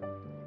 Bye.